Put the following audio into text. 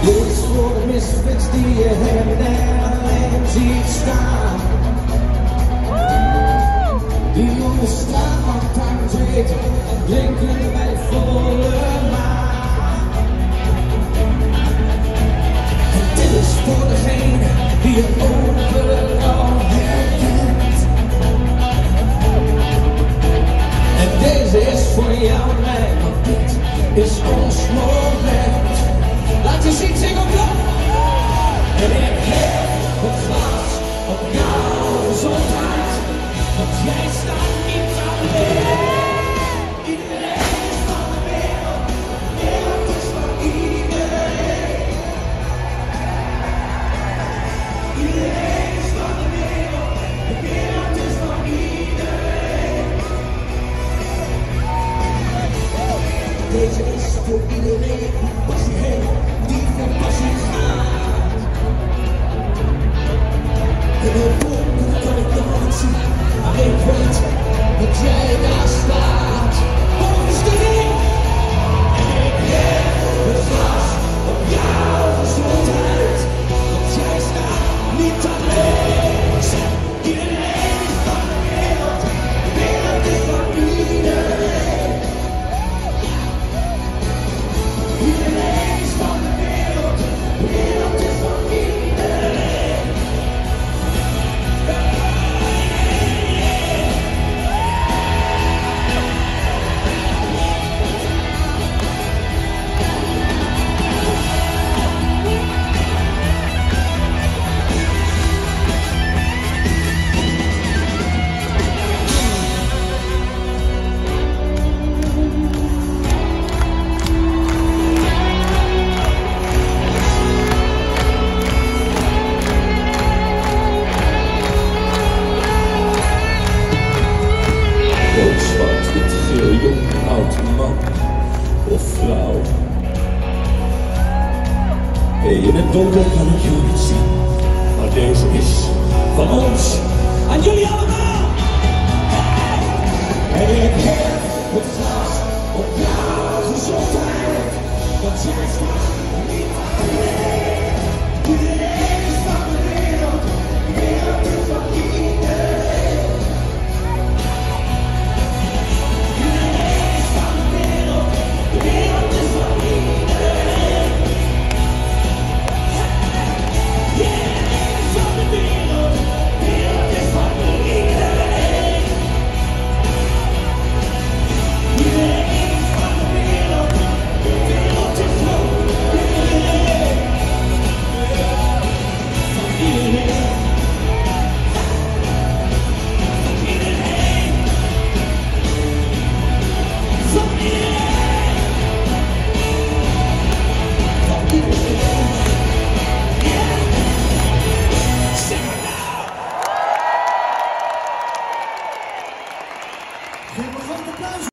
Dit is voor de misfits die je hem en alleen ziet staan. Die op de straatlantaarn zit en blinken bij volle maan. En dit is voor degene die je overal herkent. En deze is voor jou en mij, want dit is ons Deze is voor iedereen die passie heeft, die voor passie gaat. Geel, jong, oud, man of vrouw. Hey, in het donker kan ik jou niet zien, maar deze is van ons aan jullie allemaal.